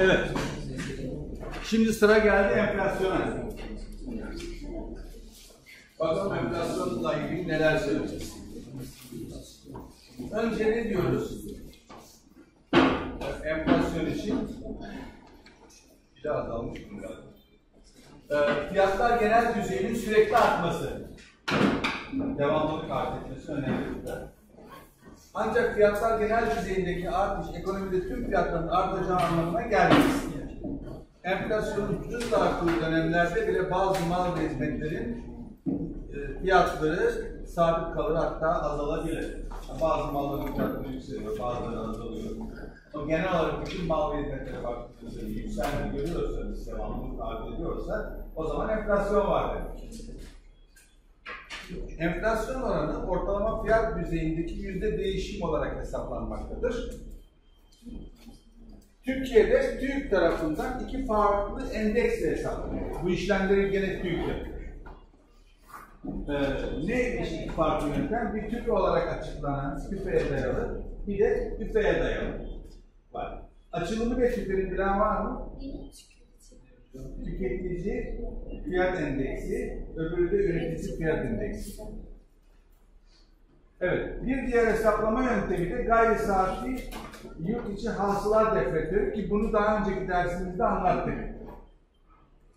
Evet. Şimdi sıra geldi enflasyona. Bakalım enflasyonla ilgili neler söyleyeceğiz. Önce ne diyoruz? Enflasyon için bir daha azalmış bunlar. Ee, fiyatlar genel düzeyinin sürekli artması. Devamlılık arz etmesi önemli burada. Ancak fiyatlar genel düzeyindeki artış ekonomide tüm fiyatların artacağı anlamına gelmez. Enflasyonun hızla arttığı dönemlerde bile bazı mal ve hizmetlerin e, fiyatları sabit kalır hatta azalabilir. Bazı malların fiyatları yükseliyor, bazıları azalıyor. O genel olarak bütün mal ve hizmetlere baktığınızda yükselme görüyorsanız, devamlılık arz ediyorsa o zaman enflasyon var demek. Enflasyon oranı ortalama fiyat düzeyindeki yüzde değişim olarak hesaplanmaktadır. Türkiye'de TÜİK tarafından iki farklı endeksle hesaplanıyor. Bu işlemleri gene TÜİK yapıyor. Ee, ne iki farklı yöntem? Bir tüfe olarak açıklanan tüfeye dayalı, bir de tüfeye dayalı var. Açılımı ve tüfenin bilen var mı? Tüketici fiyat endeksi, öbürü de üretici fiyat endeksi. Evet, bir diğer hesaplama yöntemi de gayri saati yurt içi hasılat defterleri ki bunu daha önceki dersimizde anlattık.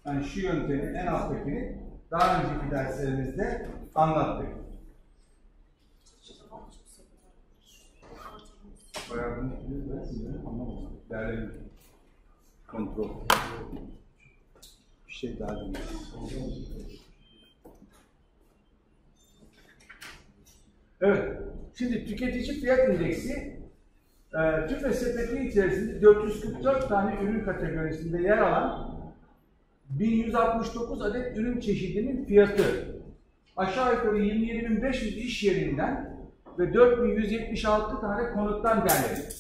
Yani şu yöntemi en alttakini daha önceki derslerimizde anlattık. Bayağı bunu anlamadım. Derledim. Kontrol. Şey daha demek. Evet. Şimdi tüketici fiyat indeksi e, tüfe sepeti içerisinde 444 tane ürün kategorisinde yer alan 1169 adet ürün çeşidinin fiyatı aşağı yukarı 27.500 iş yerinden ve 4176 tane konuttan derlenir.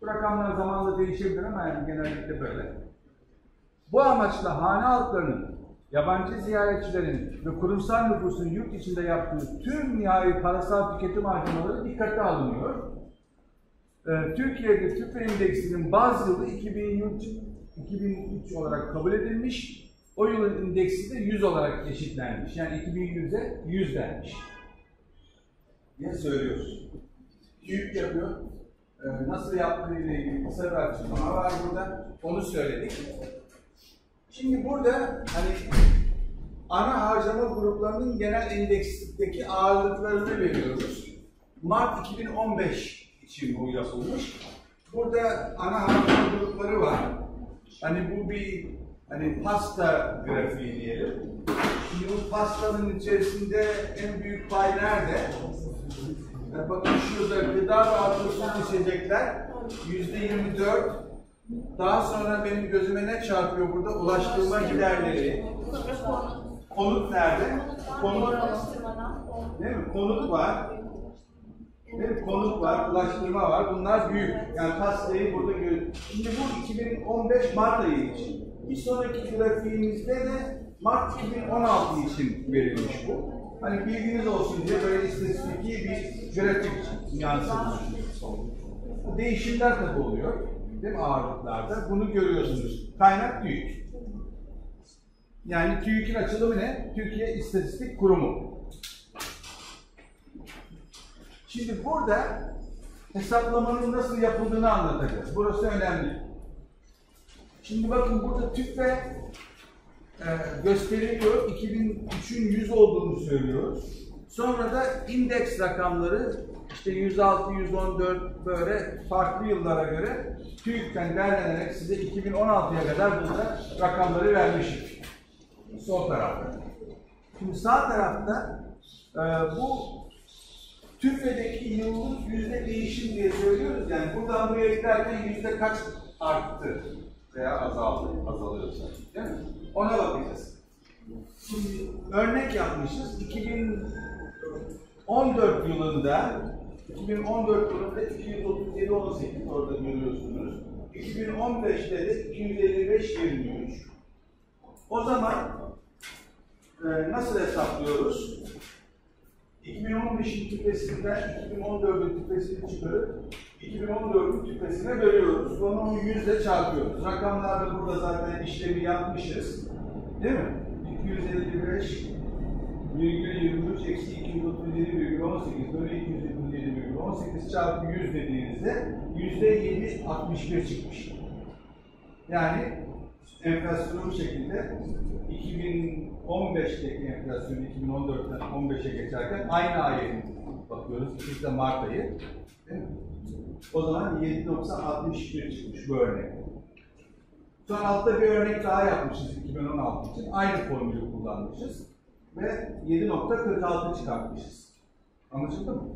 Bu rakamlar zamanla değişebilir ama yani genellikle böyle. Bu amaçla hane halklarının, yabancı ziyaretçilerin ve kurumsal nüfusun yurt içinde yaptığı tüm nihai parasal tüketim harcamaları dikkate alınıyor. Ee, Türkiye'de tüfe indeksinin baz yılı 2003, 2003 olarak kabul edilmiş. O yılın indeksi de 100 olarak eşitlenmiş. Yani 2100'e 100 denmiş. Ne söylüyoruz? TÜİK yapıyor. Ee, nasıl yaptığı ile ilgili kısa bir açıklama var burada. Onu söyledik. Şimdi burada hani ana harcama gruplarının genel endeksteki ağırlıklarını veriyoruz. Mart 2015 için bu yapılmış. Burada ana harcama grupları var. Hani bu bir hani pasta grafiği diyelim. Şimdi bu pastanın içerisinde en büyük pay nerede? Yani bakın şurada gıda ve atıştırmalık içecekler yüzde 24. Daha sonra benim gözüme ne çarpıyor burada? Ulaştırma giderleri. Konut nerede? Konut değil mi? Konut var. Değil mi? Konut var, ulaştırma var. Bunlar büyük. Yani pastayı burada görüyoruz. Şimdi bu 2015 Mart ayı için. Bir sonraki grafiğimizde de Mart 2016 için verilmiş bu. Hani bilginiz olsun diye böyle istatistiki bir grafik yansıtmış. Değişimler tabi oluyor. Değil mi ağırlıklarda? Bunu görüyorsunuz. Kaynak TÜİK. Yani TÜİK'in açılımı ne? Türkiye İstatistik Kurumu. Şimdi burada hesaplamanın nasıl yapıldığını anlatacağız. Burası önemli. Şimdi bakın burada tüfe e, gösteriliyor. 2003'ün 100 olduğunu söylüyoruz. Sonra da indeks rakamları işte 106, 114 böyle farklı yıllara göre TÜİK'ten derlenerek size 2016'ya kadar burada rakamları vermişim. Sol tarafta. Şimdi sağ tarafta e, bu TÜFE'deki yıllık yüzde değişim diye söylüyoruz. Yani buradan buraya giderken yüzde kaç arttı veya azaldı, azalıyorsa. Değil mi? Ona bakacağız. Şimdi örnek yapmışız. 2014 yılında 2014 yılında 237 18 orada görüyorsunuz. 2015'te de 255 23. O zaman e, nasıl hesaplıyoruz? 2015'in tüfesinden 2014'ün tüfesini çıkarıp 2014'ün tüpesine bölüyoruz. Sonra onu 100 ile çarpıyoruz. Rakamlarda burada zaten işlemi yapmışız. Değil mi? 255 virgül 23 eksi 237 virgül 18 bölü 237 virgül 18 çarpı 100 dediğinizde yüzde 7 61 çıkmış. Yani enflasyonu bu şekilde 2015'teki enflasyon 2014'ten 15'e geçerken aynı ayı bakıyoruz. İkisi de Mart ayı. O zaman 7.61 çıkmış bu örnek. Sonra altta bir örnek daha yapmışız 2016 için. Aynı formülü kullanmışız. Ve 7.46 çıkartmışız. Anlaşıldı mı?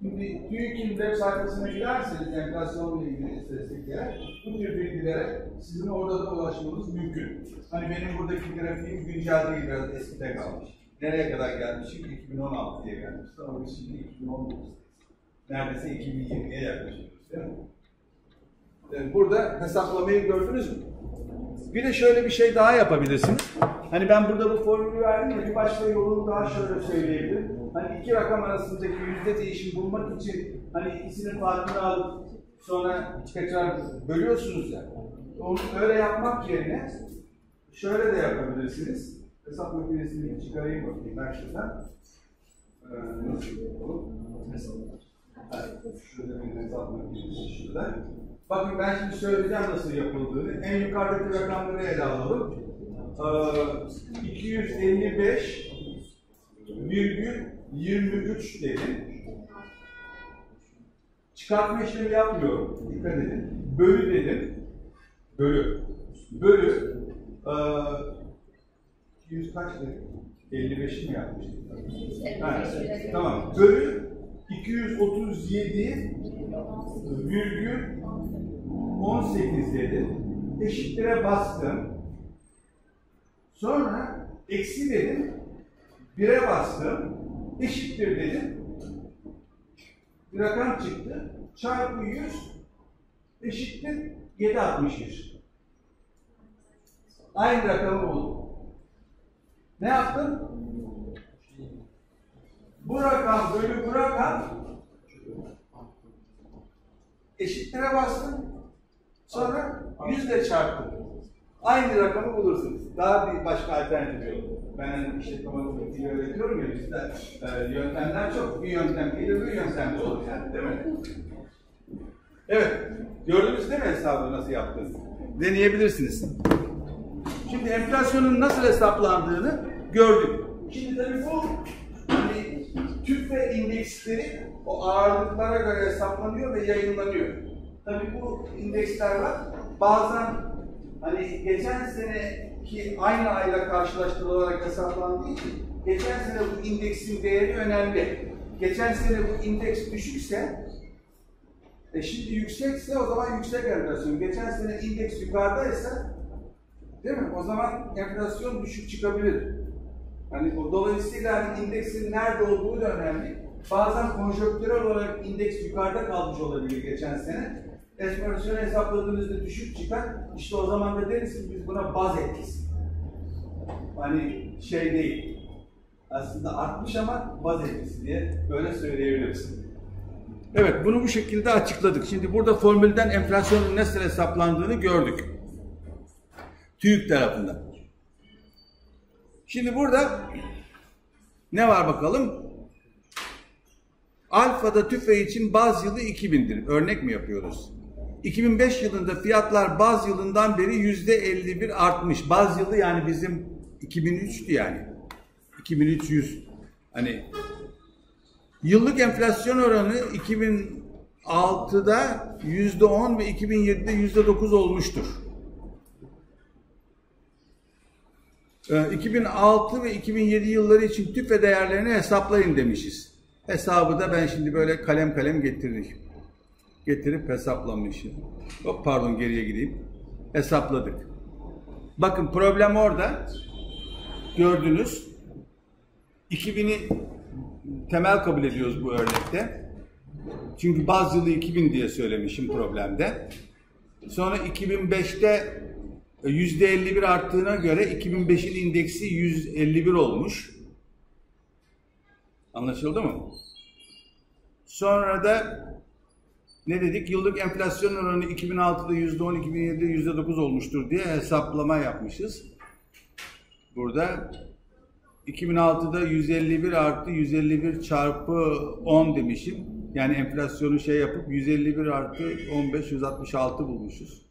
Şimdi TÜİK'in web sayfasına girerseniz enflasyonla ilgili istatistiklere bu tür bilgilere sizin orada da ulaşmanız mümkün. Hani benim buradaki grafiğim güncel değil, biraz eskide kalmış. Nereye kadar gelmişim? 2016'ya gelmişti ama biz şimdi 2019'dayız. Neredeyse 2020'ye yaklaşıyoruz değil mi? Ee, Burada hesaplamayı gördünüz mü? Bir de şöyle bir şey daha yapabilirsiniz. Hani ben burada bu formülü verdim ya bir başka yolunu daha şöyle söyleyebilirim. Hani iki rakam arasındaki yüzde değişim bulmak için hani ikisinin farkını alıp sonra tekrar bölüyorsunuz ya. Onu öyle yapmak yerine şöyle de yapabilirsiniz. Hesap makinesini çıkarayım bakayım ben şuradan. Ee, nasıl yapalım? Evet, şurada bir hesap makinesi şurada. Bakın ben şimdi söyleyeceğim nasıl yapıldığını. En yukarıdaki rakamları ele alalım. Ee, 255 virgül 23 dedim. Çıkartma işlemi yapmıyorum. Dikkat edin. Bölü dedim. Bölü. Bölü. Ee, 200 kaç dedim? 55 mi yapmıştık? Tamam. Bölü 237 virgül 18 dedim. Eşitlere bastım. Sonra eksi dedim. 1'e bastım. Eşittir dedim. Bir rakam çıktı. Çarpı 100 eşittir 761. Aynı rakamı buldum. Ne yaptım? Bu rakam bölü bu rakam eşitlere bastım. Sonra yüzle çarptım. Aynı rakamı bulursunuz. Daha bir başka alternatif yok. Ben hani işletme matematiği öğretiyorum ya bizde e, yöntemler çok. Bir yöntem değil, öbür yöntem de olur yani değil mi? Evet. Gördünüz değil mi hesabı nasıl yaptığını? Deneyebilirsiniz. Şimdi enflasyonun nasıl hesaplandığını gördük. Şimdi tabii bu hani tüfe indeksleri o ağırlıklara göre hesaplanıyor ve yayınlanıyor. Tabii bu indeksler var. Bazen hani geçen seneki aynı ayla karşılaştırılarak hesaplandığı için geçen sene bu indeksin değeri önemli. Geçen sene bu indeks düşükse e şimdi yüksekse o zaman yüksek enflasyon. Geçen sene indeks yukarıdaysa değil mi? O zaman enflasyon düşük çıkabilir. Hani o dolayısıyla hani indeksin nerede olduğu da önemli. Bazen konjonktürel olarak indeks yukarıda kalmış olabilir geçen sene. Enflasyonu hesapladığınızda düşük çıkar. İşte o zaman da deriz biz buna baz etkisi. Hani şey değil. Aslında artmış ama baz etkisi diye böyle söyleyebiliriz. Evet bunu bu şekilde açıkladık. Şimdi burada formülden enflasyonun nasıl hesaplandığını gördük. TÜİK tarafından. Şimdi burada ne var bakalım? Alfa'da tüfe için baz yılı 2000'dir. Örnek mi yapıyoruz? 2005 yılında fiyatlar baz yılından beri yüzde 51 artmış. Baz yılı yani bizim 2003'tü yani. 2300 hani yıllık enflasyon oranı 2006'da yüzde 10 ve 2007'de yüzde 9 olmuştur. 2006 ve 2007 yılları için tüfe değerlerini hesaplayın demişiz. Hesabı da ben şimdi böyle kalem kalem getirdik. Getirip hesaplamışım. Hop pardon geriye gideyim. Hesapladık. Bakın problem orada. Gördünüz. 2000'i temel kabul ediyoruz bu örnekte. Çünkü bazı yılı 2000 diye söylemişim problemde. Sonra 2005'te %51 arttığına göre 2005'in indeksi 151 olmuş. Anlaşıldı mı? Sonra da ne dedik? Yıllık enflasyon oranı 2006'da %10, 2007'de %9 olmuştur diye hesaplama yapmışız. Burada 2006'da 151 artı 151 çarpı 10 demişim. Yani enflasyonu şey yapıp 151 artı 15 166 bulmuşuz.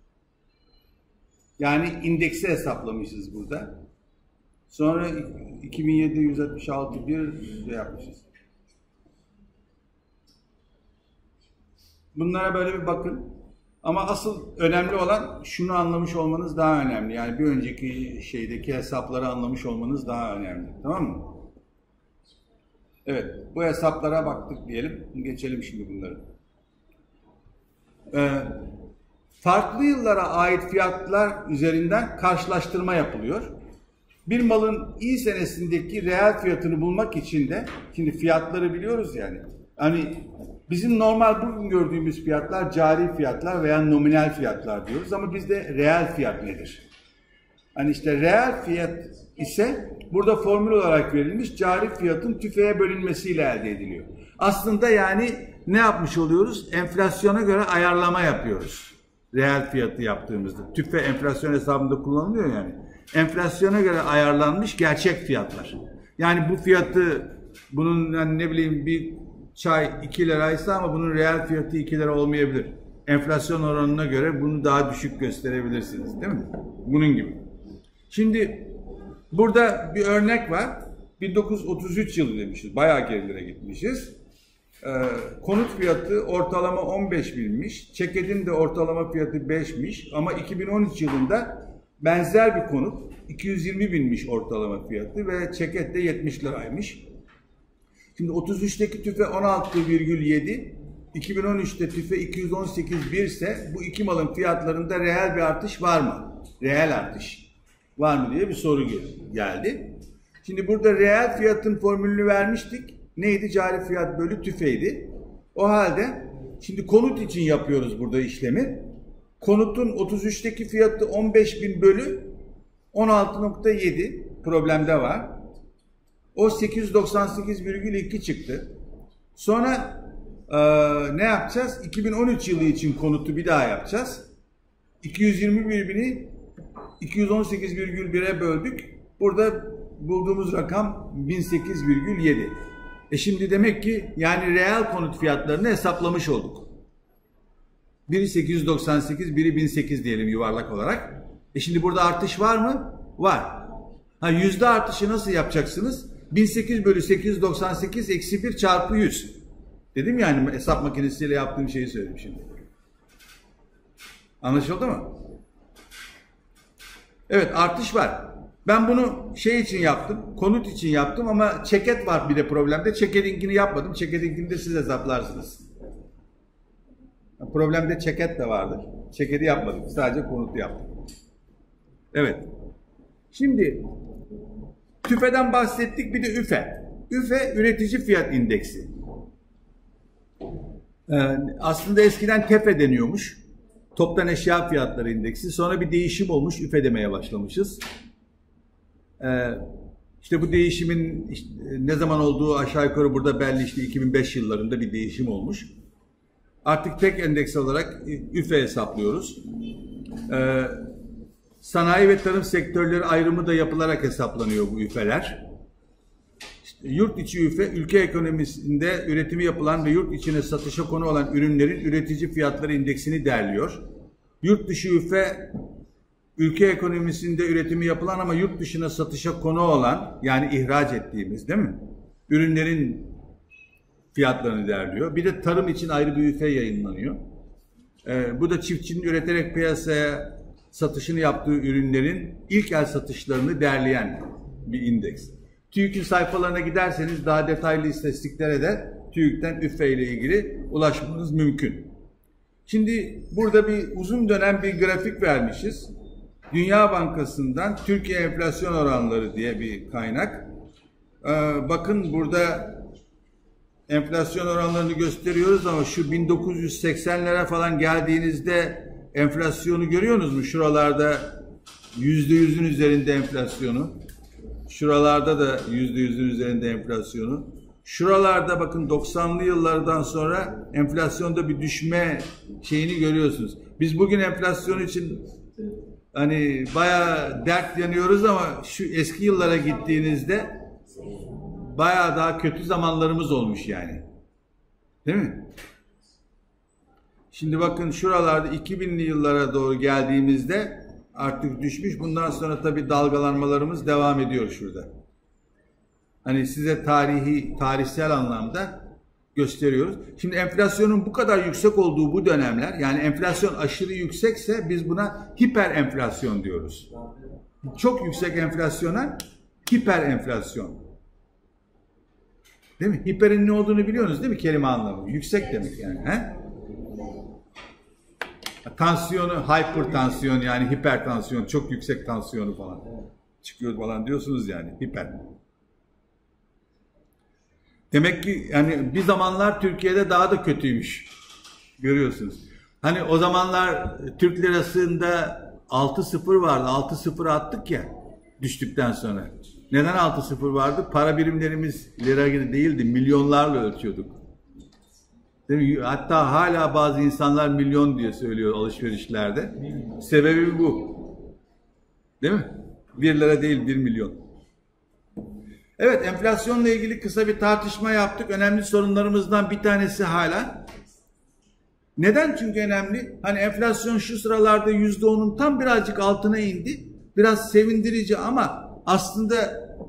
Yani indeksi hesaplamışız burada. Sonra 2007 166 bir şey yapmışız. Bunlara böyle bir bakın. Ama asıl önemli olan şunu anlamış olmanız daha önemli. Yani bir önceki şeydeki hesapları anlamış olmanız daha önemli. Tamam mı? Evet, bu hesaplara baktık diyelim. Geçelim şimdi bunları. Ee, farklı yıllara ait fiyatlar üzerinden karşılaştırma yapılıyor. Bir malın iyi senesindeki reel fiyatını bulmak için de, şimdi fiyatları biliyoruz yani. Hani bizim normal bugün gördüğümüz fiyatlar cari fiyatlar veya nominal fiyatlar diyoruz ama bizde reel fiyat nedir? Hani işte reel fiyat ise burada formül olarak verilmiş cari fiyatın tüfeğe bölünmesiyle elde ediliyor. Aslında yani ne yapmış oluyoruz? Enflasyona göre ayarlama yapıyoruz. Reel fiyatı yaptığımızda. Tüfe enflasyon hesabında kullanılıyor yani. Enflasyona göre ayarlanmış gerçek fiyatlar. Yani bu fiyatı bunun yani ne bileyim bir çay 2 liraysa ama bunun reel fiyatı 2 lira olmayabilir. Enflasyon oranına göre bunu daha düşük gösterebilirsiniz değil mi? Bunun gibi. Şimdi burada bir örnek var. 1933 yılı demişiz. Bayağı gerilere gitmişiz. Ee, konut fiyatı ortalama 15 binmiş. Çekedin de ortalama fiyatı 5'miş. Ama 2013 yılında benzer bir konut 220 binmiş ortalama fiyatı ve çeket de 70 liraymış. Şimdi 33'teki tüfe 16,7, 2013'te tüfe 218,1 ise bu iki malın fiyatlarında reel bir artış var mı? Reel artış var mı diye bir soru geldi. Şimdi burada reel fiyatın formülünü vermiştik. Neydi? Cari fiyat bölü tüfeydi. O halde şimdi konut için yapıyoruz burada işlemi. Konutun 33'teki fiyatı 15.000 bölü 16.7 problemde var. O 898,2 çıktı. Sonra e, ne yapacağız? 2013 yılı için konutu bir daha yapacağız. 221 bini 218,1'e böldük. Burada bulduğumuz rakam 1008,7. E şimdi demek ki yani reel konut fiyatlarını hesaplamış olduk. Biri 898, biri 1008 diyelim yuvarlak olarak. E şimdi burada artış var mı? Var. Ha yüzde artışı nasıl yapacaksınız? 1008 bölü 898 eksi 1 çarpı 100. Dedim yani hesap makinesiyle yaptığım şeyi söyledim şimdi. Anlaşıldı mı? Evet artış var. Ben bunu şey için yaptım, konut için yaptım ama çeket var bir de problemde. Çeketinkini yapmadım. Çeketinkini de siz hesaplarsınız. Problemde çeket de vardır. Çeketi yapmadım. Sadece konutu yaptım. Evet. Şimdi TÜFE'den bahsettik bir de ÜFE. ÜFE üretici fiyat indeksi. Ee, aslında eskiden TEFE deniyormuş. Toptan eşya fiyatları indeksi. Sonra bir değişim olmuş. ÜFE demeye başlamışız. Ee, işte bu değişimin işte ne zaman olduğu aşağı yukarı burada belli işte 2005 yıllarında bir değişim olmuş. Artık tek endeks olarak ÜFE hesaplıyoruz. Ee, Sanayi ve tarım sektörleri ayrımı da yapılarak hesaplanıyor bu üfeler. İşte yurt içi üfe, ülke ekonomisinde üretimi yapılan ve yurt içine satışa konu olan ürünlerin üretici fiyatları indeksini derliyor. Yurt dışı üfe, ülke ekonomisinde üretimi yapılan ama yurt dışına satışa konu olan, yani ihraç ettiğimiz değil mi? Ürünlerin fiyatlarını derliyor. Bir de tarım için ayrı bir üfe yayınlanıyor. Ee, bu da çiftçinin üreterek piyasaya satışını yaptığı ürünlerin ilk el satışlarını derleyen bir indeks. TÜİK'in sayfalarına giderseniz daha detaylı istatistiklere de TÜİK'ten üfe ile ilgili ulaşmanız mümkün. Şimdi burada bir uzun dönem bir grafik vermişiz. Dünya Bankası'ndan Türkiye enflasyon oranları diye bir kaynak. Ee, bakın burada enflasyon oranlarını gösteriyoruz ama şu 1980'lere falan geldiğinizde enflasyonu görüyorsunuz mu? Şuralarda yüzde yüzün üzerinde enflasyonu. Şuralarda da yüzde yüzün üzerinde enflasyonu. Şuralarda bakın 90'lı yıllardan sonra enflasyonda bir düşme şeyini görüyorsunuz. Biz bugün enflasyon için hani bayağı dert yanıyoruz ama şu eski yıllara gittiğinizde bayağı daha kötü zamanlarımız olmuş yani. Değil mi? Şimdi bakın şuralarda 2000'li yıllara doğru geldiğimizde artık düşmüş. Bundan sonra tabii dalgalanmalarımız devam ediyor şurada. Hani size tarihi, tarihsel anlamda gösteriyoruz. Şimdi enflasyonun bu kadar yüksek olduğu bu dönemler, yani enflasyon aşırı yüksekse biz buna hiper enflasyon diyoruz. Çok yüksek enflasyona hiper enflasyon. Değil mi? Hiperin ne olduğunu biliyorsunuz değil mi kelime anlamı? Yüksek demek yani. He? Tansiyonu hipertansiyon yani hipertansiyon, çok yüksek tansiyonu falan çıkıyor falan diyorsunuz yani hiper. Demek ki yani bir zamanlar Türkiye'de daha da kötüymüş. Görüyorsunuz. Hani o zamanlar Türk lirasında 6-0 vardı. 6-0 attık ya düştükten sonra. Neden 6-0 vardı? Para birimlerimiz lira gibi değildi. Milyonlarla ölçüyorduk. Hatta hala bazı insanlar milyon diye söylüyor alışverişlerde. Sebebi bu. Değil mi? 1 lira değil 1 milyon. Evet enflasyonla ilgili kısa bir tartışma yaptık. Önemli sorunlarımızdan bir tanesi hala. Neden? Çünkü önemli. Hani enflasyon şu sıralarda yüzde onun tam birazcık altına indi. Biraz sevindirici ama aslında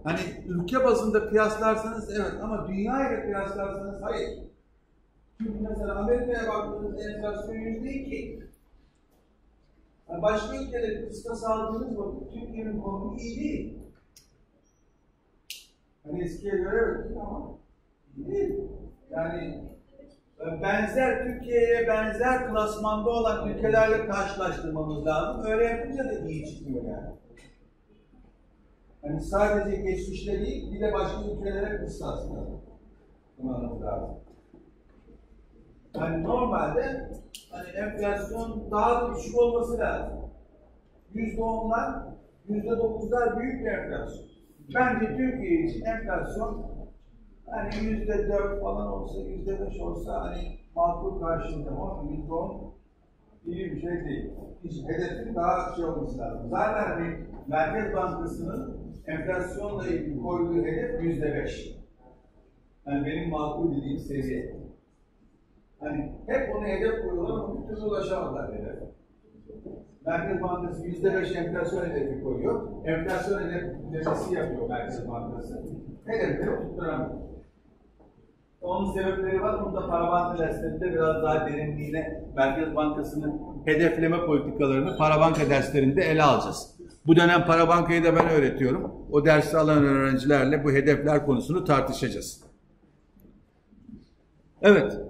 hani ülke bazında kıyaslarsanız evet ama dünya ile kıyaslarsanız hayır. Çünkü mesela Amerika'ya baktığınızda enflasyon yüzde iki. Yani başka ülkeleri kıstas aldığınız vakit Türkiye'nin konumu iyi değil. Hani eskiye göre evet ama değil. Yani e, benzer Türkiye'ye benzer klasmanda olan ülkelerle karşılaştırmamız lazım. Öyle yapınca da iyi çıkmıyor yani. Hani sadece geçmişte değil, bir de başka ülkelere kıstasla kullanmamız lazım. Yani normalde hani enflasyon daha da düşük olması lazım. Yüzde onlar, yüzde dokuzlar büyük bir enflasyon. Bence Türkiye için enflasyon hani yüzde dört falan olsa, yüzde beş olsa hani makul karşılığında ama yüzde on iyi bir şey değil. Hiç hedefin daha şey olması lazım. Zaten hani Merkez Bankası'nın enflasyonla ilgili koyduğu hedef yüzde beş. Yani benim makul dediğim seviye. Hani hep onu hedef koyuyorlar ama bir türlü ulaşamadılar hedefe. Merkez Bankası yüzde beş enflasyon hedefi koyuyor. Enflasyon hedefesi yapıyor Merkez Bankası. Hedefleri tutturamıyor. Onun sebepleri var. Onu da para banka derslerinde biraz daha derinliğine Merkez Bankası'nın hedefleme politikalarını para banka derslerinde ele alacağız. Bu dönem para bankayı da ben öğretiyorum. O dersi alan öğrencilerle bu hedefler konusunu tartışacağız. Evet.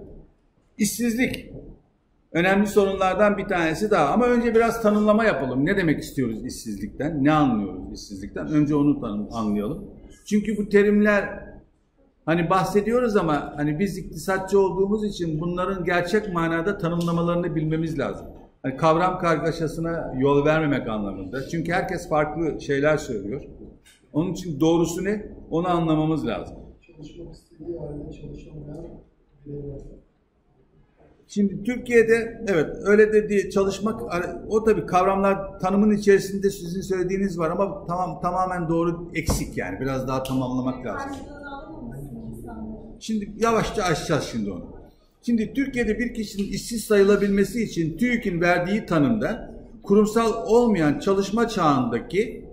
İşsizlik. Önemli sorunlardan bir tanesi daha. Ama önce biraz tanımlama yapalım. Ne demek istiyoruz işsizlikten? Ne anlıyoruz işsizlikten? Önce onu tanım, anlayalım. Çünkü bu terimler hani bahsediyoruz ama hani biz iktisatçı olduğumuz için bunların gerçek manada tanımlamalarını bilmemiz lazım. Hani kavram kargaşasına yol vermemek anlamında. Çünkü herkes farklı şeyler söylüyor. Onun için doğrusu ne? Onu anlamamız lazım. Çalışmak istediği halde çalışamayan Şimdi Türkiye'de evet öyle de diye çalışmak o tabii kavramlar tanımın içerisinde sizin söylediğiniz var ama tamam tamamen doğru eksik yani biraz daha tamamlamak lazım. Şimdi yavaşça açacağız şimdi onu. Şimdi Türkiye'de bir kişinin işsiz sayılabilmesi için TÜİK'in verdiği tanımda kurumsal olmayan çalışma çağındaki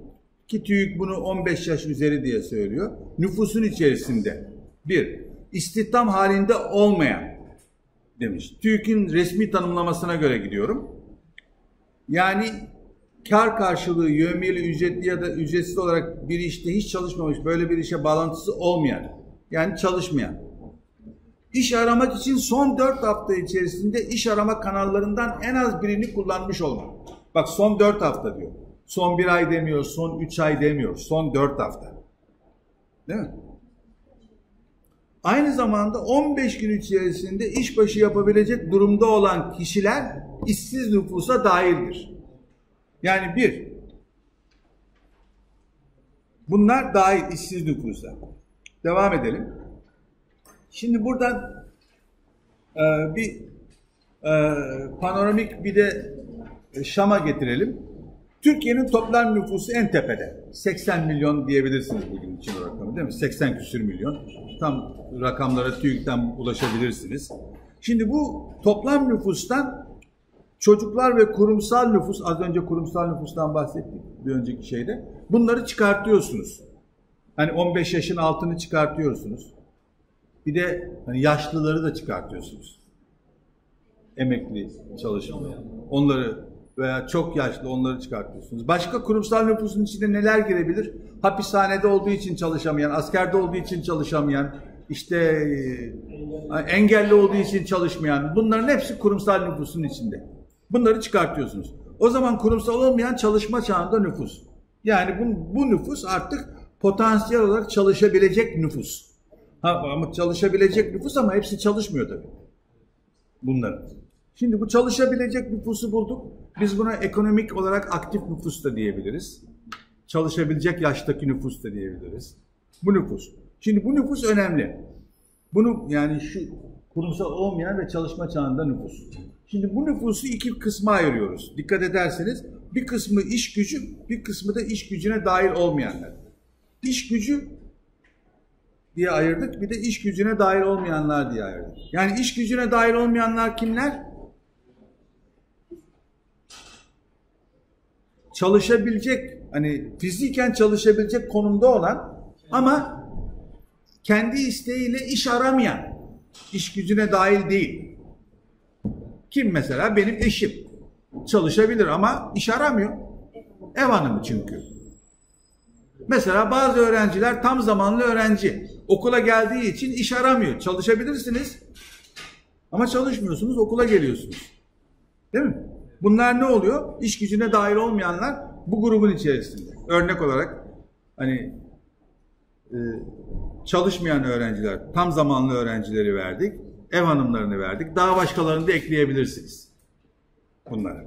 ki TÜİK bunu 15 yaş üzeri diye söylüyor. Nüfusun içerisinde bir istihdam halinde olmayan demiş. TÜİK'in resmi tanımlamasına göre gidiyorum. Yani kar karşılığı yövmiyeli ücretli ya da ücretsiz olarak bir işte hiç çalışmamış, böyle bir işe bağlantısı olmayan, yani çalışmayan. İş aramak için son 4 hafta içerisinde iş arama kanallarından en az birini kullanmış olmak. Bak son 4 hafta diyor. Son 1 ay demiyor, son 3 ay demiyor, son 4 hafta. Değil mi? Aynı zamanda 15 gün içerisinde işbaşı yapabilecek durumda olan kişiler işsiz nüfusa dahildir. Yani bir, bunlar dahil işsiz nüfusa. Devam edelim. Şimdi buradan e, bir e, panoramik bir de Şam'a getirelim. Türkiye'nin toplam nüfusu en tepede. 80 milyon diyebilirsiniz bugün için o rakamı değil mi? 80 küsür milyon. Tam rakamlara TÜİK'ten ulaşabilirsiniz. Şimdi bu toplam nüfustan çocuklar ve kurumsal nüfus, az önce kurumsal nüfustan bahsettik bir önceki şeyde. Bunları çıkartıyorsunuz. Hani 15 yaşın altını çıkartıyorsunuz. Bir de hani yaşlıları da çıkartıyorsunuz. Emekli çalışmayan. Onları veya çok yaşlı onları çıkartıyorsunuz. Başka kurumsal nüfusun içinde neler girebilir? Hapishanede olduğu için çalışamayan, askerde olduğu için çalışamayan, işte e, engelli olduğu için çalışmayan bunların hepsi kurumsal nüfusun içinde. Bunları çıkartıyorsunuz. O zaman kurumsal olmayan çalışma çağında nüfus. Yani bu, bu nüfus artık potansiyel olarak çalışabilecek nüfus. Ha, ama çalışabilecek nüfus ama hepsi çalışmıyor tabii. Bunların. Şimdi bu çalışabilecek nüfusu bulduk. Biz buna ekonomik olarak aktif nüfus da diyebiliriz. Çalışabilecek yaştaki nüfus da diyebiliriz. Bu nüfus. Şimdi bu nüfus önemli. Bunu yani şu kurumsal olmayan ve çalışma çağında nüfus. Şimdi bu nüfusu iki kısma ayırıyoruz. Dikkat ederseniz bir kısmı iş gücü, bir kısmı da iş gücüne dahil olmayanlar. İş gücü diye ayırdık. Bir de iş gücüne dahil olmayanlar diye ayırdık. Yani iş gücüne dahil olmayanlar kimler? Çalışabilecek, hani fiziken çalışabilecek konumda olan ama kendi isteğiyle iş aramayan, iş gücüne dahil değil. Kim mesela? Benim eşim. Çalışabilir ama iş aramıyor. Ev hanımı çünkü. Mesela bazı öğrenciler tam zamanlı öğrenci. Okula geldiği için iş aramıyor. Çalışabilirsiniz ama çalışmıyorsunuz, okula geliyorsunuz. Değil mi? Bunlar ne oluyor? İş gücüne dahil olmayanlar bu grubun içerisinde. Örnek olarak hani e, çalışmayan öğrenciler, tam zamanlı öğrencileri verdik, ev hanımlarını verdik. Daha başkalarını da ekleyebilirsiniz. Bunlara.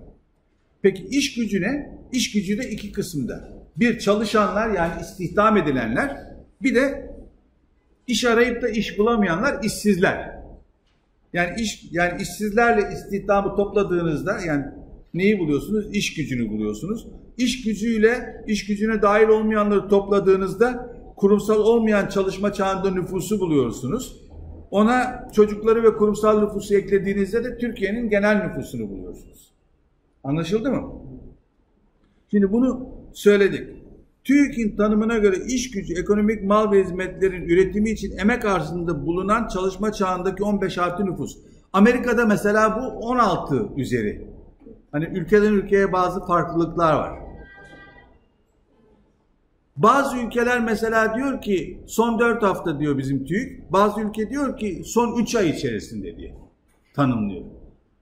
Peki iş gücüne, iş gücü de iki kısımda. Bir çalışanlar yani istihdam edilenler, bir de iş arayıp da iş bulamayanlar işsizler. Yani iş yani işsizlerle istihdamı topladığınızda yani neyi buluyorsunuz? İş gücünü buluyorsunuz. İş gücüyle iş gücüne dahil olmayanları topladığınızda kurumsal olmayan çalışma çağında nüfusu buluyorsunuz. Ona çocukları ve kurumsal nüfusu eklediğinizde de Türkiye'nin genel nüfusunu buluyorsunuz. Anlaşıldı mı? Şimdi bunu söyledik. TÜİK'in tanımına göre iş gücü, ekonomik mal ve hizmetlerin üretimi için emek arzında bulunan çalışma çağındaki 15 artı nüfus. Amerika'da mesela bu 16 üzeri. Hani ülkeden ülkeye bazı farklılıklar var. Bazı ülkeler mesela diyor ki son 4 hafta diyor bizim TÜİK. Bazı ülke diyor ki son 3 ay içerisinde diye tanımlıyor.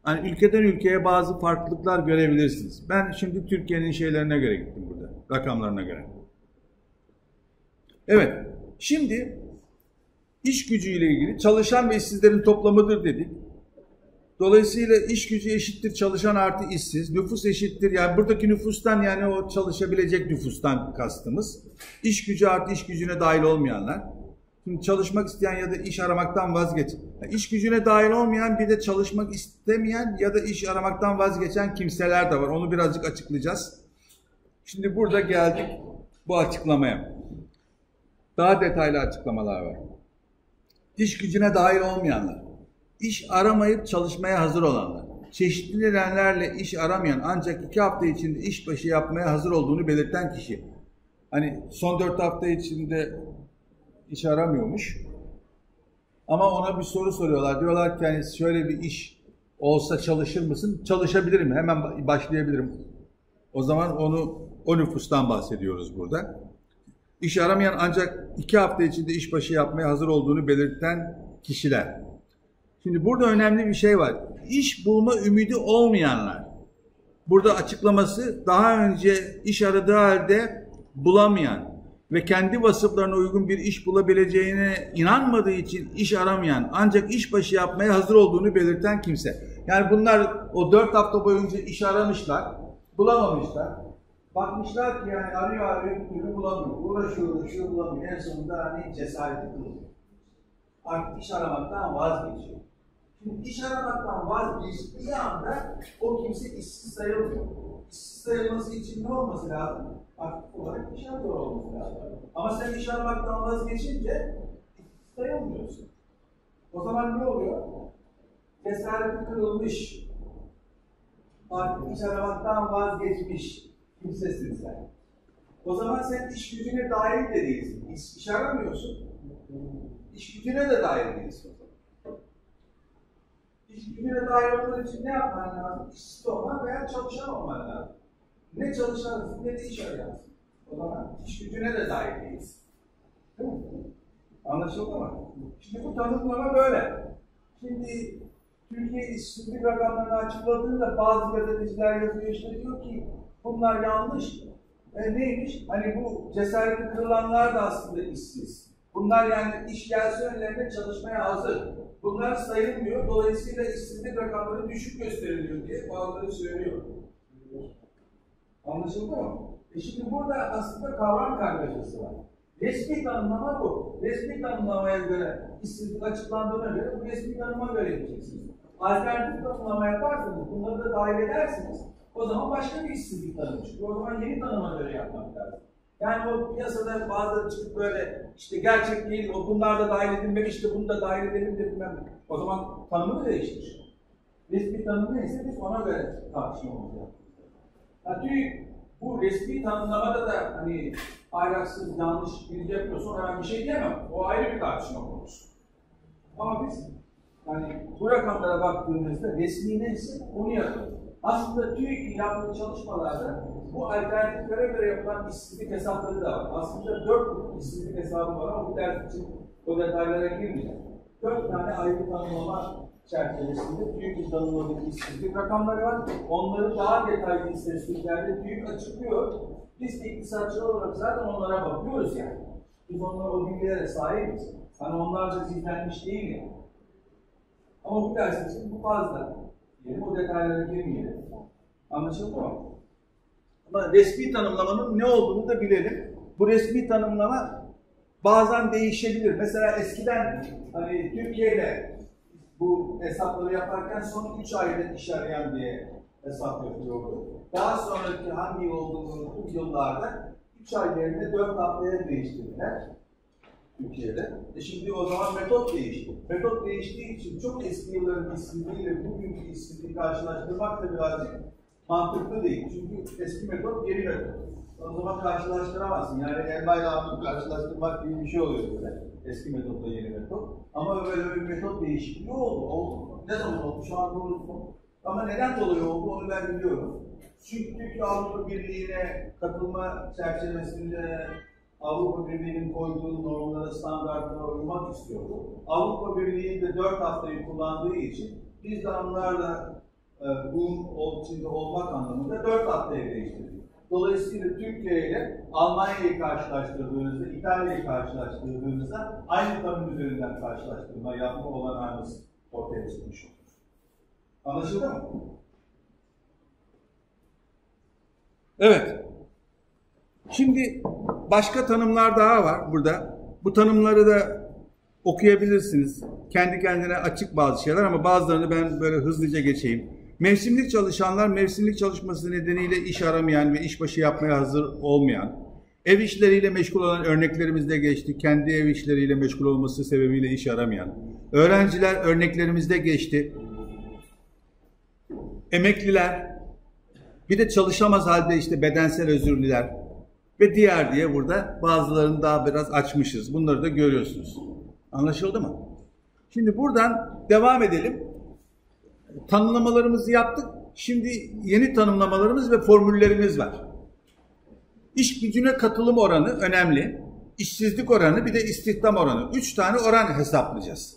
Hani ülkeden ülkeye bazı farklılıklar görebilirsiniz. Ben şimdi Türkiye'nin şeylerine göre gittim burada. Rakamlarına göre. Evet. Şimdi iş gücüyle ilgili çalışan ve işsizlerin toplamıdır dedik. Dolayısıyla iş gücü eşittir çalışan artı işsiz. Nüfus eşittir. Yani buradaki nüfustan yani o çalışabilecek nüfustan kastımız. İş gücü artı iş gücüne dahil olmayanlar. Şimdi çalışmak isteyen ya da iş aramaktan vazgeç. Yani iş gücüne dahil olmayan bir de çalışmak istemeyen ya da iş aramaktan vazgeçen kimseler de var. Onu birazcık açıklayacağız. Şimdi burada geldik bu açıklamaya. Daha detaylı açıklamalar var. İş gücüne dahil olmayanlar. İş aramayıp çalışmaya hazır olanlar. Çeşitli nedenlerle iş aramayan ancak iki hafta içinde iş başı yapmaya hazır olduğunu belirten kişi. Hani son dört hafta içinde iş aramıyormuş. Ama ona bir soru soruyorlar. Diyorlar ki hani şöyle bir iş olsa çalışır mısın? Çalışabilirim. Hemen başlayabilirim. O zaman onu o nüfustan bahsediyoruz burada. İş aramayan ancak iki hafta içinde iş başı yapmaya hazır olduğunu belirten kişiler. Şimdi burada önemli bir şey var. İş bulma ümidi olmayanlar. Burada açıklaması daha önce iş aradığı halde bulamayan ve kendi vasıflarına uygun bir iş bulabileceğine inanmadığı için iş aramayan ancak iş başı yapmaya hazır olduğunu belirten kimse. Yani bunlar o dört hafta boyunca iş aramışlar, bulamamışlar. Bakmışlar ki yani arıyor arıyor bir türlü bulamıyor. Uğraşıyor uğraşıyor bulamıyor. En sonunda hani cesareti kılıyor. artık iş aramaktan vazgeçiyor. Şimdi iş aramaktan vazgeçtiği anda o kimse işsiz sayılmıyor. İşsiz sayılması için ne olması lazım? Aktif olarak iş arıyor olması lazım. Ama sen iş aramaktan vazgeçince işsiz sayılmıyorsun. O zaman ne oluyor? Cesareti kırılmış, artık iş aramaktan vazgeçmiş kimsesin sen. O zaman sen iş gücüne dahil de değilsin. İş, iş aramıyorsun. İş gücüne de dahil değilsin. İş gücüne dahil olman için ne yapman lazım? İşsiz olman veya çalışan olman lazım. Ne çalışansın ne de iş arayansın. O zaman iş gücüne de dahil değilsin. Değil mi? Anlaşıldı mı? Şimdi bu tanımlama böyle. Şimdi Türkiye işsizlik rakamlarını açıkladığında bazı gazeteciler yazıyor işte diyor ki bunlar yanlış. E neymiş? Hani bu cesareti kırılanlar da aslında işsiz. Bunlar yani iş gelse önlerinde çalışmaya hazır. Bunlar sayılmıyor. Dolayısıyla işsizlik rakamları düşük gösteriliyor diye bazıları söylüyor. Anlaşıldı mı? E şimdi burada aslında kavram kargaşası var. Resmi tanımlama bu. Resmi tanımlamaya göre işsizlik açıklandığına göre bu resmi tanıma göre gideceksiniz. Alternatif tanımlama yaparsanız bunları da dahil edersiniz. O zaman başka bir işsizlik tanımı çıkıyor. O zaman yeni tanıma göre yapmak lazım. Yani o piyasada bazıları çıkıp böyle işte gerçek değil, o bunlar da dahil edilmemiş de bunu da dahil edelim de bilmem ne. O zaman tanımı değiştir. Resmi tanım neyse biz ona göre tartışmamız lazım. Ha, TÜİK bu resmi tanımlamada da hani ahlaksız, yanlış bilgi yapıyorsa ona ben bir şey diyemem. O ayrı bir tartışma konusu. Ama biz hani bu rakamlara baktığımızda resmi neyse onu yapıyoruz. Aslında TÜİK'in yaptığı çalışmalarda bu alternatiflere göre yapılan işsizlik hesapları da var. Aslında dört grup işsizlik hesabı var ama bu ders için o detaylara girmeyeceğim. Dört tane ayrı tanımlama çerçevesinde TÜİK'in tanımladığı işsizlik rakamları var. Onları daha detaylı istatistiklerde TÜİK açıklıyor. Biz iktisatçı olarak zaten onlara bakıyoruz yani. Biz onlara o bilgilere sahibiz. Hani onlarca zihlenmiş değil yani. Ama bu ders için bu fazla. Diyelim o detaylara girmeyelim. Anlaşıldı mı? Ama resmi tanımlamanın ne olduğunu da bilelim. Bu resmi tanımlama bazen değişebilir. Mesela eskiden hani Türkiye'de bu hesapları yaparken son 3 ayda iş arayan diye hesap yapıyordu. Daha sonraki hangi yıl olduğunu bu yıllarda 3 ay yerine 4 haftaya değiştirdiler. Türkiye'de. E şimdi o zaman metot değişti. Metot değiştiği için çok eski yılların işsizliğiyle bugünkü işsizliği karşılaştırmak da birazcık mantıklı değil. Çünkü eski metot yeni metot. O zaman karşılaştıramazsın. Yani ile armut karşılaştırmak gibi bir şey oluyor böyle. Eski metotla yeni metot. Ama böyle bir metot değişikliği oldu. Oldu. Ne zaman oldu? Şu an unuttum. Ama neden dolayı oldu onu ben biliyorum. Çünkü Avrupa Birliği'ne katılma çerçevesinde Avrupa Birliği'nin koyduğu normlara, standartlara uymak istiyordu. Avrupa Birliği de 4 haftayı kullandığı için biz de onlarla e, bunun içinde olmak anlamında 4 haftaya değiştirdik. Dolayısıyla Türkiye ile Almanya'yı karşılaştırdığınızda, İtalya'yı karşılaştırdığınızda aynı tanım üzerinden karşılaştırma yapma olanağınız ortaya çıkmış olur. Anlaşıldı mı? Evet. Şimdi başka tanımlar daha var burada. Bu tanımları da okuyabilirsiniz. Kendi kendine açık bazı şeyler ama bazılarını ben böyle hızlıca geçeyim. Mevsimlik çalışanlar mevsimlik çalışması nedeniyle iş aramayan ve işbaşı yapmaya hazır olmayan, ev işleriyle meşgul olan örneklerimizde geçti. Kendi ev işleriyle meşgul olması sebebiyle iş aramayan. Öğrenciler örneklerimizde geçti. Emekliler, bir de çalışamaz halde işte bedensel özürlüler, ve diğer diye burada bazılarını daha biraz açmışız. Bunları da görüyorsunuz. Anlaşıldı mı? Şimdi buradan devam edelim. Tanımlamalarımızı yaptık. Şimdi yeni tanımlamalarımız ve formüllerimiz var. İş gücüne katılım oranı önemli. İşsizlik oranı bir de istihdam oranı. Üç tane oran hesaplayacağız.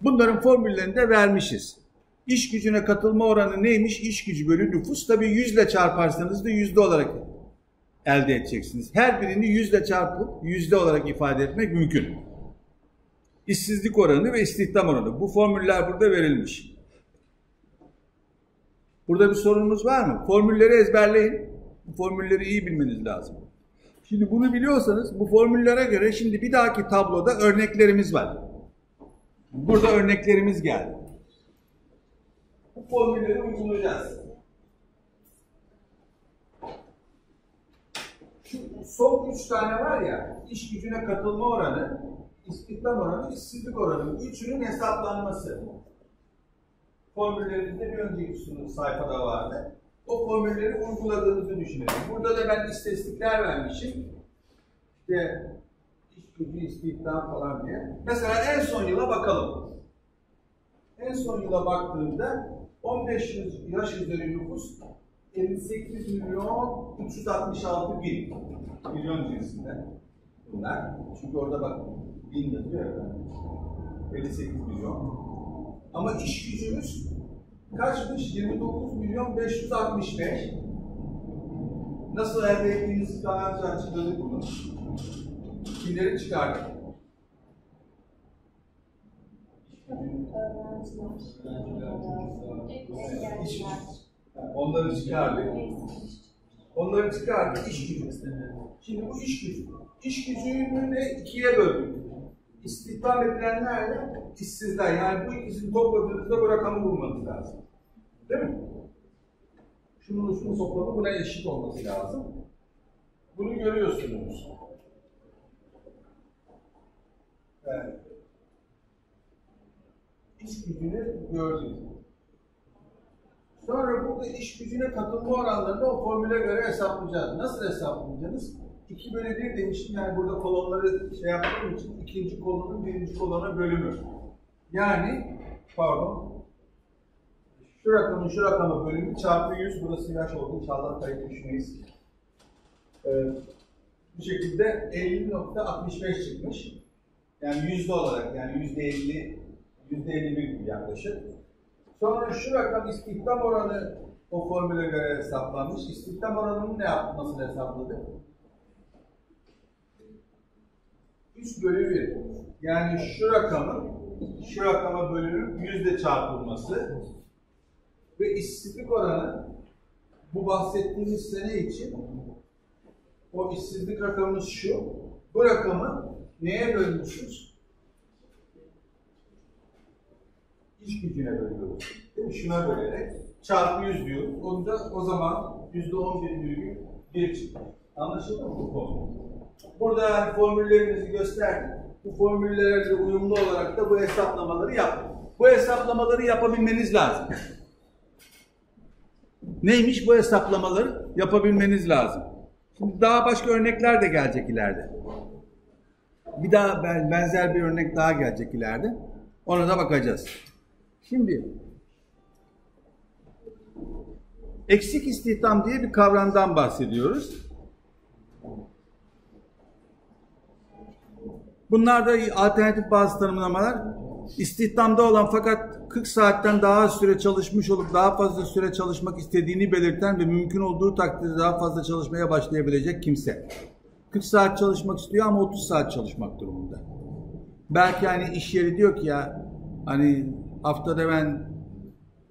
Bunların formüllerini de vermişiz. İş gücüne katılma oranı neymiş? İş gücü bölü nüfus. Tabii yüzle çarparsanız da yüzde olarak elde edeceksiniz. Her birini yüzle çarpıp yüzde olarak ifade etmek mümkün. İşsizlik oranı ve istihdam oranı. Bu formüller burada verilmiş. Burada bir sorunumuz var mı? Formülleri ezberleyin. Bu formülleri iyi bilmeniz lazım. Şimdi bunu biliyorsanız bu formüllere göre şimdi bir dahaki tabloda örneklerimiz var. Burada örneklerimiz geldi. Bu formülleri uygulayacağız. Şu son üç tane var ya, iş gücüne katılma oranı, istihdam oranı, işsizlik oranı. Üçünün hesaplanması. Formüllerimizde bir önceki sunum sayfada vardı. O formülleri uyguladığınızı düşünelim. Burada da ben istatistikler vermişim. İşte iş gücü, istihdam falan diye. Mesela en son yıla bakalım. En son yıla baktığımda 15 yaş üzeri nüfus 58 milyon 366 bin milyon cinsinde bunlar. Çünkü orada bak bin yazıyor ya. 58 milyon. Ama iş gücümüz kaçmış? 29 milyon 565. Nasıl elde ettiğinizi daha önce açıkladık bunu. Kimleri çıkardık? İş, onları çıkardık. Onları çıkardık iş gücü. Şimdi bu iş gücü. İş gücünü ikiye böldük. İstihdam edilenlerle işsizler. Yani bu ikisini topladığınızda bu rakamı bulmanız lazım. Değil mi? Şunun şunun toplamı buna eşit olması lazım. Bunu görüyorsunuz. Evet. İş gücünü gördük. Sonra burada iş gücüne katılma oranlarını o formüle göre hesaplayacağız. Nasıl hesaplayacaksınız? 2 bölü 1 demiştim yani burada kolonları şey yaptığım için ikinci kolonun birinci kolona bölümü. Yani pardon şu rakamın şu rakamı bölümü çarpı 100 burası yaş oldu inşallah kayıt düşmeyiz. Ee, bu şekilde 50.65 çıkmış. Yani yüzde olarak yani yüzde 50 yüzde 51 gibi yaklaşık. Sonra şu rakam istihdam oranı o formüle göre hesaplanmış. İstihdam oranının ne yapmasını hesapladık? 3 bölü 1. Yani şu rakamın şu rakama bölünüp yüzde çarpılması ve işsizlik oranı bu bahsettiğimiz sene için o işsizlik rakamımız şu. Bu rakamı neye bölmüşüz? İş gücüne bölüyoruz. Değil mi? Şuna bölerek çarpı 100 diyoruz. Onu da o zaman yüzde 11,1 çıkıyor. Anlaşıldı mı bu konu? Burada formüllerimizi gösterdik. Bu formüllerle uyumlu olarak da bu hesaplamaları yaptık. Bu hesaplamaları yapabilmeniz lazım. Neymiş bu hesaplamaları? Yapabilmeniz lazım. Şimdi daha başka örnekler de gelecek ileride. Bir daha benzer bir örnek daha gelecek ileride. Ona da bakacağız. Şimdi eksik istihdam diye bir kavramdan bahsediyoruz. Bunlar da alternatif bazı tanımlamalar. İstihdamda olan fakat 40 saatten daha süre çalışmış olup daha fazla süre çalışmak istediğini belirten ve mümkün olduğu takdirde daha fazla çalışmaya başlayabilecek kimse. 40 saat çalışmak istiyor ama 30 saat çalışmak durumunda. Belki hani iş yeri diyor ki ya hani haftada ben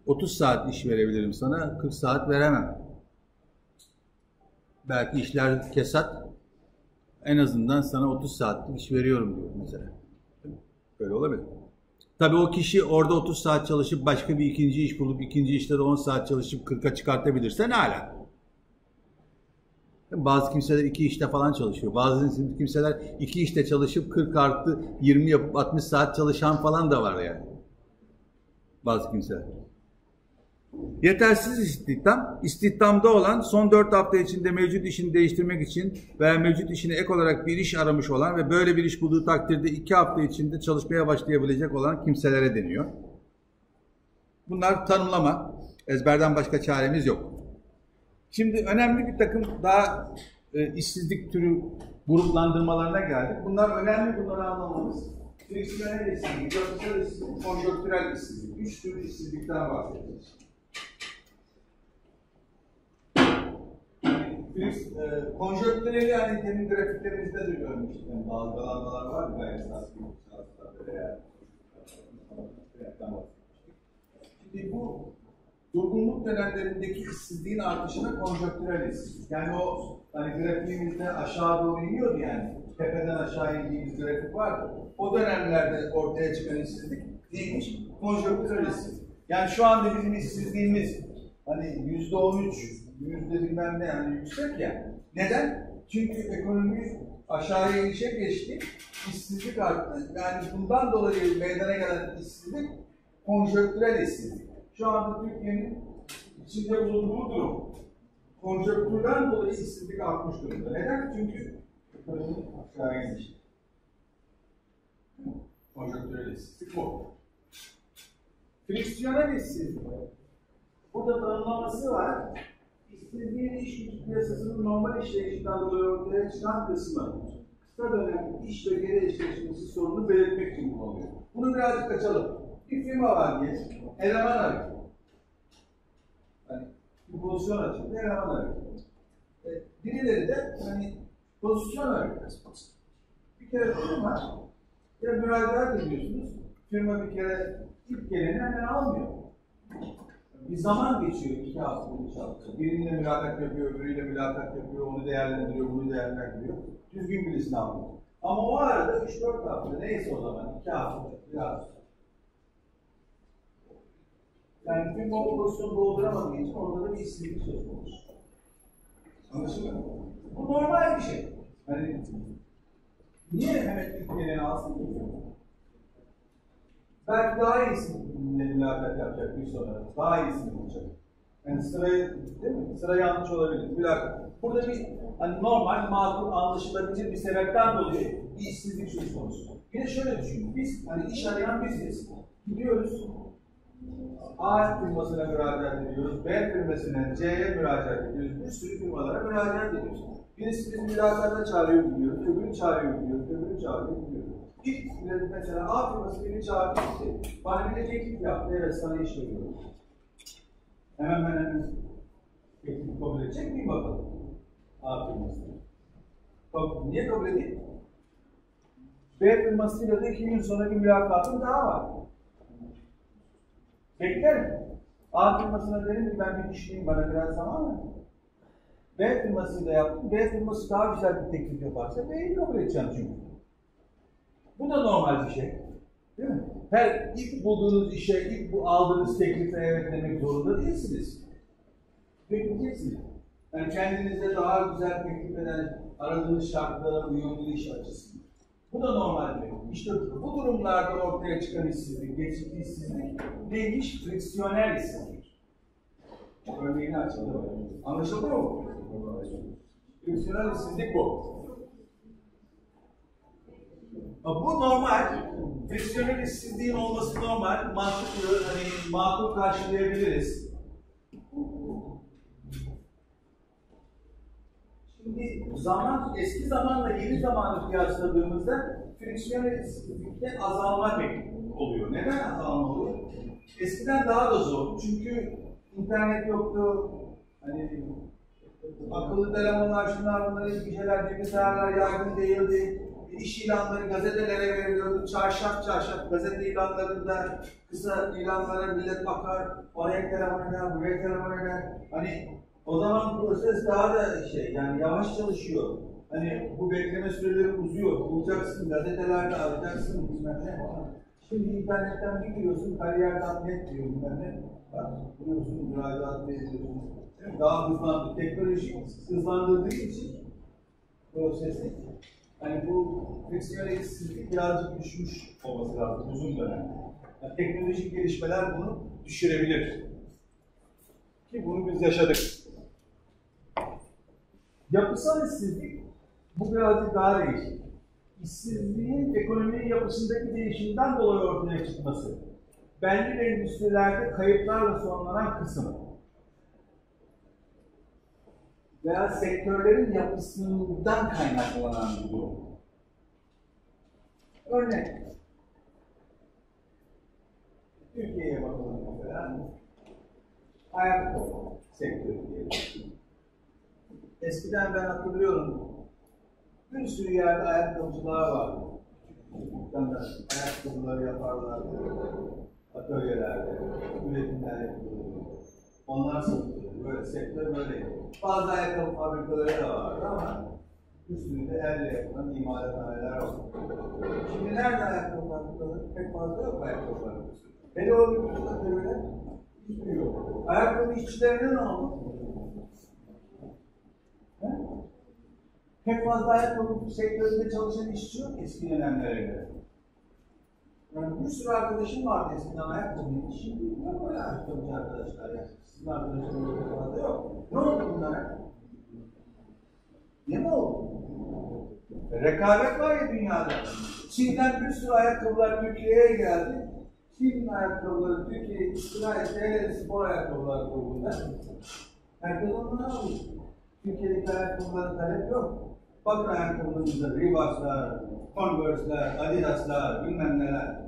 30 saat iş verebilirim sana, 40 saat veremem. Belki işler kesat, en azından sana 30 saatlik iş veriyorum diyor mesela. Böyle olabilir. Tabii o kişi orada 30 saat çalışıp başka bir ikinci iş bulup ikinci işte de 10 saat çalışıp 40'a çıkartabilirse ne ala. Bazı kimseler iki işte falan çalışıyor. Bazı kimseler iki işte çalışıp 40 artı 20 yapıp 60 saat çalışan falan da var yani. Bazı kimseler. Yetersiz istihdam, istihdamda olan son 4 hafta içinde mevcut işini değiştirmek için veya mevcut işine ek olarak bir iş aramış olan ve böyle bir iş bulduğu takdirde 2 hafta içinde çalışmaya başlayabilecek olan kimselere deniyor. Bunlar tanımlama. Ezberden başka çaremiz yok. Şimdi önemli bir takım daha e, işsizlik türü gruplandırmalarına geldik. Bunlar önemli bunları anlamamız. Friksiyonel işsizlik, görsel işsizlik, konjonktürel işsizlik. Üç tür işsizlikten bahsediyoruz. Friks, e, konjonktüreli yani demin grafiklerimizde de görmüştük. Yani dalgalanmalar var ya gayet sarsın, sarsın, Şimdi bu durgunluk dönemlerindeki işsizliğin artışına konjonktürel işsizlik. Yani o hani grafiğimizde aşağı doğru iniyordu yani. Tepeden aşağı indiğimiz grafik vardı. O dönemlerde ortaya çıkan işsizlik neymiş? Konjonktürel işsizlik. Yani şu anda bizim işsizliğimiz hani yüzde on üç, yüzde bilmem ne yani yüksek ya. Neden? Çünkü ekonomi aşağıya inişe geçti, işsizlik arttı. Yani bundan dolayı meydana gelen işsizlik konjonktürel işsizlik. Şu anda Türkiye'nin içinde bulunduğu durum. Konjonktürden dolayı işsizlik artmış durumda. Neden? Çünkü ekonomi aşağıya inişti. Konjonktürel işsizlik bu. Friksiyonel işsizlik. Burada tanımlaması var. İstediğin iş gücü piyasasının normal işleyişinden dolayı ortaya çıkan kısmı kısa dönem iş ve geri eşleşmesi sorunu belirtmek için kullanılıyor. Bunu birazcık açalım. Bir firma var diye, eleman arıyor. Hani bir pozisyon açıldı, eleman arıyor. E, birileri de hani pozisyon arıyor. Bir kere firma, ya müracaat ediyorsunuz, firma bir kere ilk geleni hemen almıyor. Bir zaman geçiyor, iki hafta, üç hafta. Biriyle mülakat yapıyor, öbürüyle mülakat yapıyor, onu değerlendiriyor, bunu değerlendiriyor. Düzgün birisini almıyor. Ama o arada 3-4 hafta, neyse o zaman, 2 hafta, biraz. Yani firma o pozisyonu dolduramadığı için orada da bir işsizlik söz konusu. Anlaşıldı mı? Bu normal bir şey. Hani niye ilk geleni alsın ki? Belki daha iyisini mülakat yapacak bir sonra. Daha iyisini bulacak. Yani sırayı, değil mi? Sıra yanlış olabilir. Mülakat. Burada bir hani normal, makul, anlaşılabilir bir sebepten dolayı bir işsizlik söz konusu. Bir de şöyle düşünün. Biz hani iş arayan biziz. Gidiyoruz. A firmasına müracaat ediyoruz. B firmasına, C'ye müracaat ediyoruz. Bir sürü firmalara müracaat ediyoruz. Birisi bizi mülakata çağırıyor gidiyoruz. Öbürü çağırıyor gidiyoruz. Öbürü çağırıyor gidiyoruz. İlk mesela A firması beni çağırdı. Bana bir de teklif yaptı. Evet sana iş veriyorum. Hemen ben hemen teklifi kabul edecek miyim bakalım? A firması. Bak, niye kabul edeyim? B firmasıyla da iki gün sonra bir mülakatım daha var. Beklerim. A firmasına derim ki ben bir işleyeyim bana biraz zaman ver. B firmasıyla yaptım. B firması daha güzel bir teklif yaparsa B'yi kabul edeceğim çünkü. Bu da normal bir şey. Değil mi? Her ilk bulduğunuz işe, ilk bu aldığınız teklife evet demek zorunda değilsiniz. Bekleyeceksiniz. Yani kendinize daha güzel teklif eden, aradığınız şartlara uyumlu iş açısından. Bu da normal bir şey. İşte bu durumlarda ortaya çıkan işsizlik, geçici işsizlik neymiş? Friksiyonel işsizlik. Örneğini açalım. Anlaşıldı mı? Friksiyonel işsizlik bu. Bu normal. Friksiyonel işsizliğin olması normal. Mantıklı, hani makul karşılayabiliriz. Şimdi zaman, eski zamanla yeni zamanı kıyasladığımızda friksiyonel işsizlikte azalma oluyor. Neden azalma oluyor? Eskiden daha da zor. Çünkü internet yoktu. Hani akıllı telefonlar, şunlar bunlar hiçbir şeyler, bilgisayarlar yaygın değildi. İş ilanları gazetelere veriliyordu. Çarşaf çarşaf gazete ilanlarında kısa ilanlara millet bakar. Oraya eder, buraya eder. Hani o zaman proses daha da şey yani yavaş çalışıyor. Hani bu bekleme süreleri uzuyor. Bulacaksın, gazetelerde arayacaksın, bilmem. Şimdi internetten bir giriyorsun, kariyerden net diyor bilmem ne. Bak, buluyorsun, müracaat ediyorsun. Daha hızlandı. Teknoloji hızlandırdığı için prosesi hani bu friksiyonel işsizlik birazcık düşmüş olması lazım uzun dönem. Yani teknolojik gelişmeler bunu düşürebilir. Ki bunu biz yaşadık. Yapısal işsizlik bu birazcık daha değişik. İşsizliğin ekonominin yapısındaki değişimden dolayı ortaya çıkması. Belli endüstrilerde kayıplarla sonlanan kısım. Veya sektörlerin yapısından kaynaklanan bir durum. Örnek. Türkiye'ye bakalım mesela. Ayakkabı sektörü diyelim. Eskiden ben hatırlıyorum, bir sürü yerde ayakkabıcılar vardı. Dükkanlar, ayakkabıları yaparlardı, atölyelerde, üretimler yapılırdı. Onlar satılıyor. Böyle sektör böyle. Bazı ayakkabı fabrikaları da vardı ama üstünde elle yapılan imalathaneler var. Şimdi nerede ayakkabı fabrikaları? Pek fazla yok ayakkabı fabrikası. Hele o bir kategoriler hiçbir yok. Ayakkabı işçilerine ne oldu? Pek fazla ayakkabı sektöründe çalışan işçi yok eski dönemlere göre. Yani bir sürü arkadaşım vardı eskiden ayakkabı Şimdi yok öyle ayakkabıcı arkadaşlar ya. Sizin arkadaşlarınız da yok. Ne oldu bunlara? Ne oldu? Rekabet var ya dünyada. Çin'den bir sürü ayakkabılar Türkiye'ye geldi. Çin ayakkabıları Türkiye'ye istila etti. Spor ayakkabılar grubunda. Herkes onları alıyor. Türkiye'deki ayakkabılara talep yok. Bakın ayakkabılarımızda Reeboks'lar, Converse'ler, Adidas'lar, bilmem neler.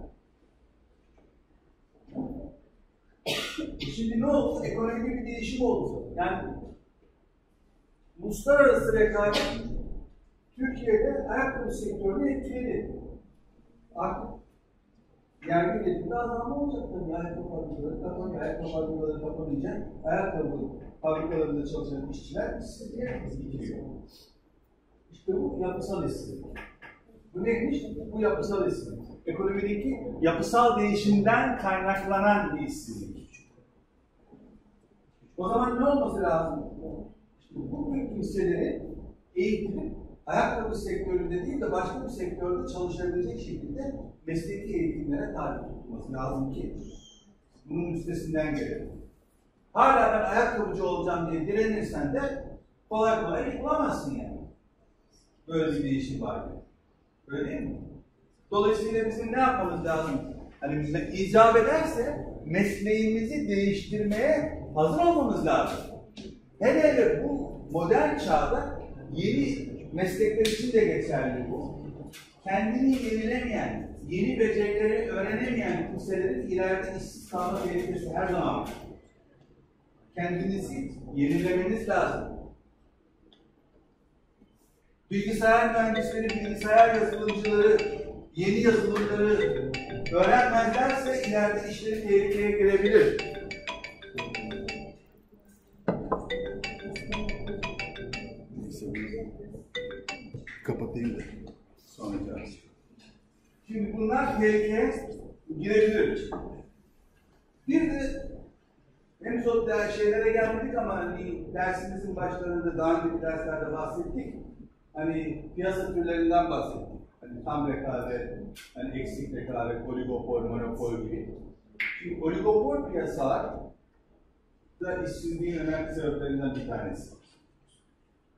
Şimdi ne oldu? Ekonomik bir değişim oldu. Yani uluslararası rekabet Türkiye'de ayakkabı sektörünü etkiledi. Artık yerli üretimde azalma olacak tabii. Ayakkabı fabrikaları kapanıyor. Ayakkabı fabrikaları kapanınca ayakkabı fabrikalarında çalışan işçiler işsizliğe gidiyor. İşte bu yapısal işsizlik. Bu neymiş? Bu yapısal işsizlik. Ekonomideki yapısal değişimden kaynaklanan bir işsizlik. O zaman ne olması lazım? İşte bu tür kimseleri eğitilip ayakkabı sektöründe değil de başka bir sektörde çalışabilecek şekilde mesleki eğitimlere tabi tutulması lazım ki bunun üstesinden gelelim. Hala ben ayakkabıcı olacağım diye direnirsen de kolay kolay yıkılamazsın yani. Böyle bir değişim var. Öyle değil mi? Dolayısıyla bizim ne yapmamız lazım? Hani bize icap ederse mesleğimizi değiştirmeye hazır olmamız lazım. Hele hele bu modern çağda yeni meslekler için de geçerli bu. Kendini yenilemeyen, yeni becerileri öğrenemeyen kimselerin ileride işsiz kalma tehlikesi her zaman. Kendinizi yenilemeniz lazım. Bilgisayar mühendisleri, bilgisayar yazılımcıları, yeni yazılımları öğrenmezlerse ileride işleri tehlikeye girebilir. Kapatayım da sonra. Şimdi bunlar tehlikeye girebilir. Bir de henüz o şeylere gelmedik ama hani dersimizin başlarında daha önceki derslerde bahsettik. Hani piyasa türlerinden bahsettik. Hani tam rekabet, hani eksik rekabet, oligopol, monopol gibi. Şimdi oligopol piyasalar da işsizliğin önemli sebeplerinden bir tanesi.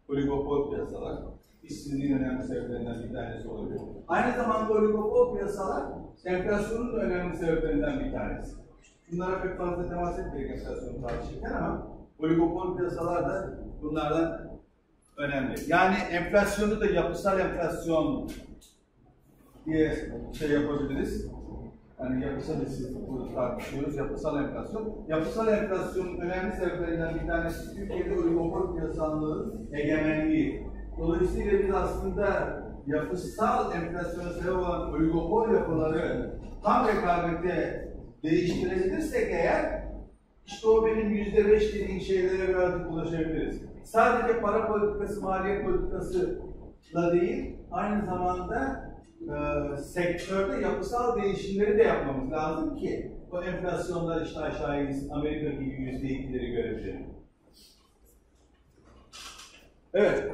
Oligopol piyasalar işsizliğin önemli sebeplerinden bir tanesi olabilir. Aynı zamanda oligopol piyasalar enflasyonun da önemli sebeplerinden bir tanesi. Bunlara pek fazla temas etmedik enflasyonu tartışırken ama oligopol piyasalar da bunlardan önemli. Yani enflasyonu da yapısal enflasyon diye şey yapabiliriz. Hani yapısal işsizlik tartışıyoruz, yapısal enflasyon. Yapısal enflasyonun önemli sebeplerinden bir tanesi Türkiye'de oligopol piyasalığının egemenliği. Dolayısıyla biz aslında yapısal enflasyona sebep olan oligopol yapıları tam rekabette değiştirebilirsek eğer işte o benim yüzde beş dediğim şeylere birazcık ulaşabiliriz. Sadece para politikası, maliye politikası da değil, aynı zamanda e, sektörde yapısal değişimleri de yapmamız lazım ki o enflasyonlar işte aşağıya Amerika gibi yüzde ikileri görebilelim. Evet,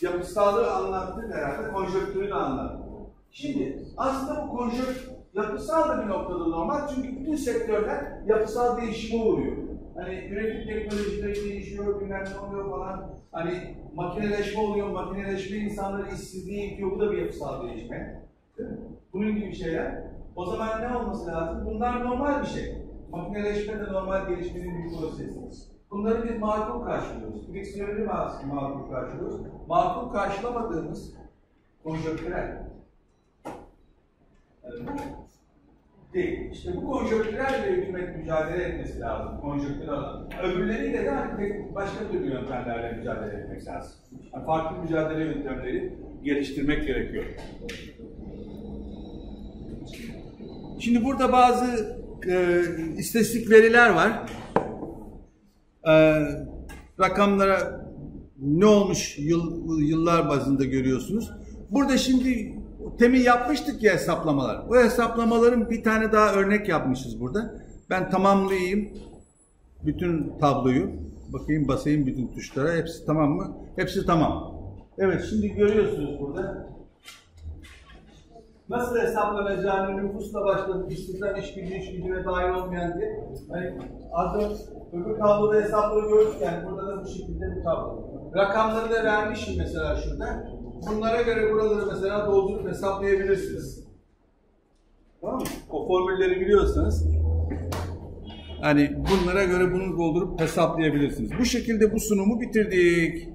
yapısallığı anlattık herhalde, konjöktürü de anlattık. Şimdi aslında bu konjöktür yapısal da bir noktada normal çünkü bütün sektörler yapısal değişime uğruyor. Hani üretim teknolojileri değişiyor, bilmem ne oluyor falan. Hani makineleşme oluyor, makineleşme insanları işsizliğe itiyor, bu da bir yapısal değişme. Bunun gibi şeyler. O zaman ne olması lazım? Bunlar normal bir şey. Makineleşme de normal gelişmenin bir prosesi. Bunları biz makul karşılıyoruz. Friksiyoneli makul karşılıyoruz. Makul karşılamadığımız konjöktürel. Yani değil. İşte bu konjonktürelle hükümet mücadele etmesi lazım. Konjonktürel alan. Öbürleriyle de artık başka türlü yöntemlerle mücadele etmek lazım. Yani farklı mücadele yöntemleri geliştirmek gerekiyor. Şimdi burada bazı e, istatistik veriler var. Ee, rakamlara ne olmuş yıl, yıllar bazında görüyorsunuz. Burada şimdi temin yapmıştık ya hesaplamalar. O hesaplamaların bir tane daha örnek yapmışız burada. Ben tamamlayayım bütün tabloyu. Bakayım basayım bütün tuşlara. Hepsi tamam mı? Hepsi tamam. Evet şimdi görüyorsunuz burada. Nasıl hesaplanacağını nüfusla başladık. İstihdam iş gücü iş gücüne dahil olmayan diye. Hani az önce öbür tabloda hesapları görürken burada da bu şekilde bir tablo. Rakamları da vermişim mesela şurada. Bunlara göre buraları mesela doldurup hesaplayabilirsiniz. Tamam mı? O formülleri biliyorsanız hani bunlara göre bunu doldurup hesaplayabilirsiniz. Bu şekilde bu sunumu bitirdik.